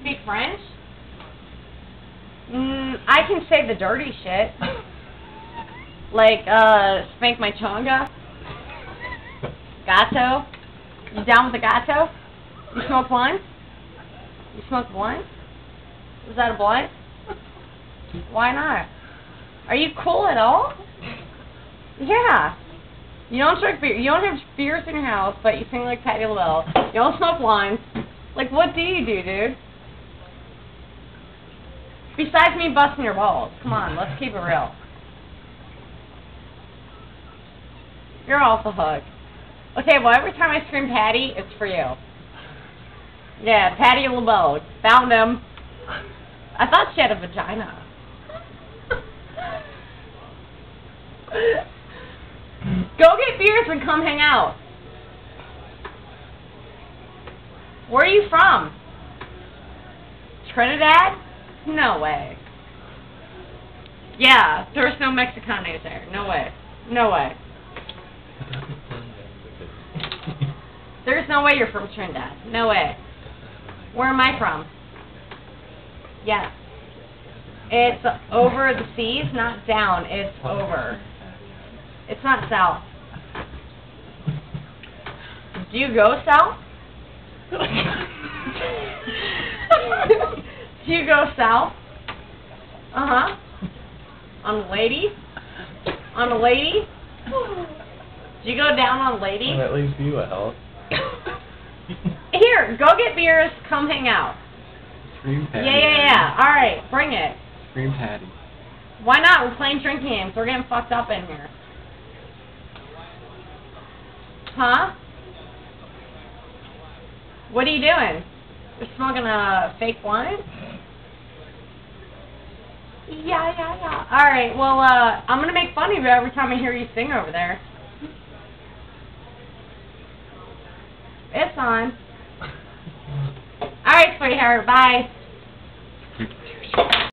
Speak French? Mm, I can say the dirty shit. Like, uh, spank my chonga. Gato. You down with the gato? You smoke blunt? You smoke blunt? Is that a blunt? Why not? Are you cool at all? Yeah. You don't drink beer. You don't have beers in your house, but you sing like Patti LaBelle. You don't smoke blunts. Like, what do you do, dude? Besides me busting your balls. Come on, let's keep it real. You're off the hook. Okay, well, every time I scream Patti, it's for you. Yeah, Patti LaBelle. Found him. I thought she had a vagina. Go get beers and come hang out. Where are you from? Trinidad? No way. Yeah, there's no Mexicanos there. No way. No way. There's no way you're from Trinidad. No way. Where am I from? Yes. It's over the seas, not down. It's over. It's not south. Do you go south? Do you go south? Uh huh. On lady? On a lady? Do you go down on lady? Well, that leaves you a help. Here, go get beers. Come hang out. Scream Patti. Yeah, yeah, yeah. All right, bring it. Scream Patti. Why not? We're playing drinking games. We're getting fucked up in here. Huh? What are you doing? You're smoking a fake blunt? Yeah, yeah, yeah. Alright, well, uh, I'm gonna make fun of you every time I hear you sing over there. It's on. Alright, sweetheart, bye.